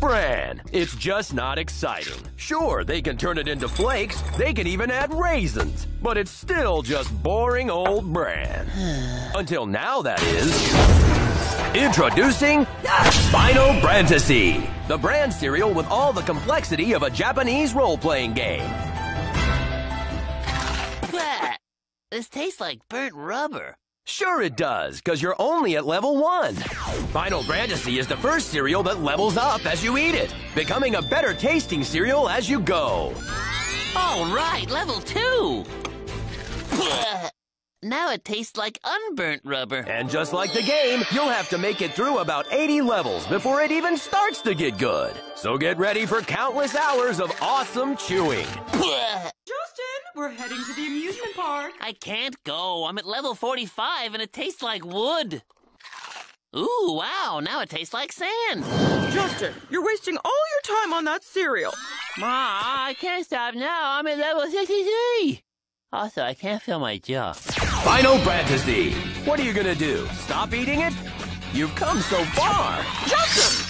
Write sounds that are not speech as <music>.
bran. It's just not exciting. Sure, they can turn it into flakes, they can even add raisins, but it's still just boring old bran. <sighs> Until now, that is. Introducing Final Brantasy, the bran cereal with all the complexity of a Japanese role-playing game. <laughs> This tastes like burnt rubber. Sure it does, because you're only at level 1. Final Brantasy is the first cereal that levels up as you eat it, becoming a better tasting cereal as you go. All right, level two. Now it tastes like unburnt rubber. And just like the game, you'll have to make it through about 80 levels before it even starts to get good. So get ready for countless hours of awesome chewing. Bah! Justin, we're heading to the amusement park. I can't go. I'm at level 45 and it tastes like wood. Ooh, wow, now it tastes like sand. Justin, you're wasting all your time on that cereal. Ma, I can't stop now. I'm at level 63. Also, I can't feel my jaw. Final fantasy. What are you gonna do? Stop eating it? You've come so far. Justin!